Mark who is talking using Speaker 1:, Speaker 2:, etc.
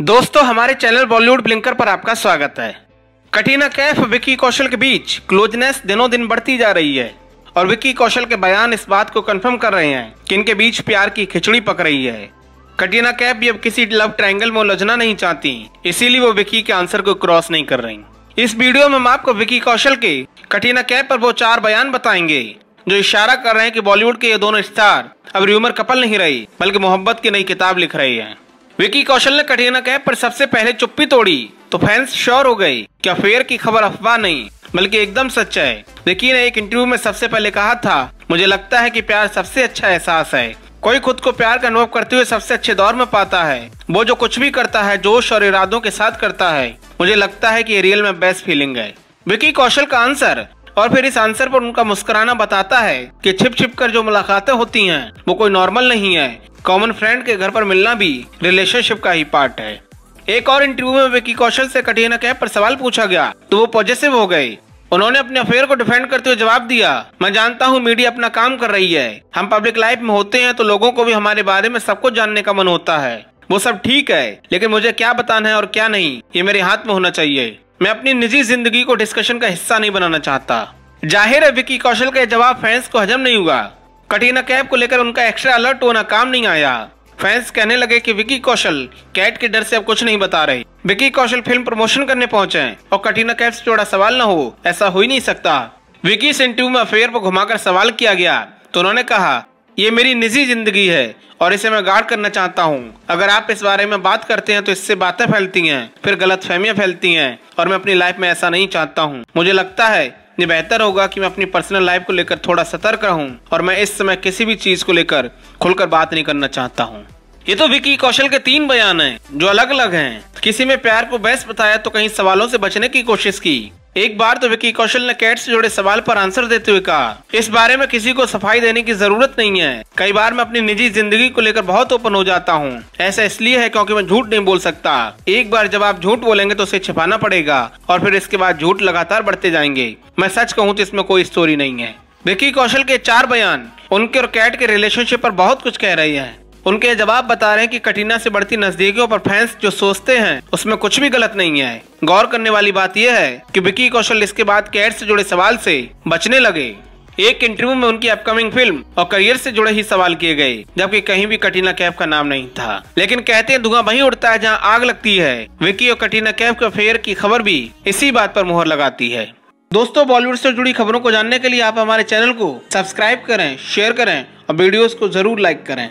Speaker 1: दोस्तों, हमारे channel Bollywood blinker पर आपका स्वागत है। कटरीना कैफ विकी कौशल के बीच क्लोजनेस दिनों दिन बढ़ती जा रही है और विकी कौशल के बयान इस बात को कंफर्म कर रहे हैं कि इनके बीच प्यार की खिचड़ी पक रही है। कटरीना कैफ भी अब किसी लव ट्रायंगल में उलझना नहीं चाहती, इसीलिए वो विकी के आंसर को क्रॉस नहीं कर रही। इस वीडियो में हम आपको विकी कौशल के कटरीना कैफ पर वो चार बयान बताएँगे, जो इशारा कर रहे हैं कि बॉलीवुड के ये दोनों स्टार अब र्यूमर कपल नहीं रही, बल्कि मोहब्बत की नई किताब लिख रहे हैं। विकी कौशल ने कटरीना कैफ पर सबसे पहले चुप्पी तोड़ी तो फैंस श्योर हो गए कि अफेयर की खबर अफवाह नहीं, बल्कि एकदम सच है। विकी ने एक इंटरव्यू में सबसे पहले कहा था, मुझे लगता है कि प्यार सबसे अच्छा एहसास है। कोई खुद को प्यार का अनुभव करते हुए सबसे अच्छे दौर में पाता है। वो जो कुछ भी करता है, जोश और इरादों के साथ करता है। मुझे लगता है कि ये रियल में बेस्ट फीलिंग है। विकी कौशल का आंसर और फिर इस आंसर पर उनका मुस्कुराना बताता है कि छिप छिप कर जो मुलाकातें होती हैं, वो कोई नॉर्मल नहीं है। कॉमन फ्रेंड के घर पर मिलना भी रिलेशनशिप का ही पार्ट है। एक और इंटरव्यू में विकी कौशल से कटरीना कैफ पर सवाल पूछा गया तो वो पॉजिटिव हो गए। उन्होंने अपने अफेयर को डिफेंड करते हुए जवाब दिया, मैं जानता हूँ मीडिया अपना काम कर रही है। हम पब्लिक लाइफ में होते हैं तो लोगों को भी हमारे बारे में सब कुछ जानने का मन होता है। वो सब ठीक है, लेकिन मुझे क्या बताना है और क्या नहीं, ये मेरे हाथ में होना चाहिए। मैं अपनी निजी ज़िंदगी को डिस्कशन का हिस्सा नहीं बनाना चाहता। ज़ाहिर है विकी कौशल का जवाब फैंस को हजम नहीं हुआ। कटरीना कैफ को लेकर उनका एक्स्ट्रा अलर्ट होना काम नहीं आया। फैंस कहने लगे कि विकी कौशल कैट के डर से अब कुछ नहीं बता रहे। विकी कौशल फ़िल्म प्रमोशन करने पहुँचे और कटरीना कैफ से जोड़ा सवाल न हो, ऐसा हो ही नहीं सकता। विकी से इंटरव्यू में अफेयर पर घुमाकर सवाल किया गया तो उन्होंने कहा, ये मेरी निजी ज़िंदगी है और इसे मैं गार्ड करना चाहता हूँ। अगर आप इस बारे में बात करते हैं तो इससे बातें फैलती हैं, फिर गलत फहमियाँ फैलती हैं और मैं अपनी लाइफ में ऐसा नहीं चाहता हूँ। मुझे लगता है ये बेहतर होगा कि मैं अपनी पर्सनल लाइफ को लेकर थोड़ा सतर्क रहूँ और मैं इस समय किसी भी चीज़ को लेकर खुलकर बात नहीं करना चाहता हूँ। ये तो विकी कौशल के तीन बयान हैं, जो अलग अलग हैं। किसी में प्यार को बेस्ट बताया तो कहीं सवालों से बचने की कोशिश की। एक बार तो विकी कौशल ने कैट से जुड़े सवाल पर आंसर देते हुए कहा, इस बारे में किसी को सफ़ाई देने की ज़रूरत नहीं है। कई बार मैं अपनी निजी ज़िंदगी को लेकर बहुत ओपन हो जाता हूँ। ऐसा इसलिए है क्योंकि मैं झूठ नहीं बोल सकता। एक बार जब आप झूठ बोलेंगे तो उसे छिपाना पड़ेगा और फिर इसके बाद झूठ लगातार बढ़ते जाएँगे। मैं सच कहूँ तो इसमें कोई स्टोरी नहीं है। विकी कौशल के चार बयान, उनके और कैट के रिलेशनशिप पर बहुत कुछ कह रही है। उनके जवाब बता रहे हैं कि कटरीना से बढ़ती नजदीकियों पर फैंस जो सोचते हैं, उसमें कुछ भी गलत नहीं है। गौर करने वाली बात यह है कि विकी कौशल इसके बाद कैट से जुड़े सवाल से बचने लगे। एक इंटरव्यू में उनकी अपकमिंग फ़िल्म और करियर से जुड़े ही सवाल किए गए, जबकि कहीं भी कटरीना कैफ का नाम नहीं था। लेकिन कहते हैं, धुआँ वहीं उड़ता है जहाँ आग लगती है। विकी और कटरीना कैफ के अफेयर की खबर भी इसी बात पर मुहर लगाती है। दोस्तों, बॉलीवुड से जुड़ी खबरों को जानने के लिए आप हमारे चैनल को सब्सक्राइब करें, शेयर करें और वीडियोस को ज़रूर लाइक करें।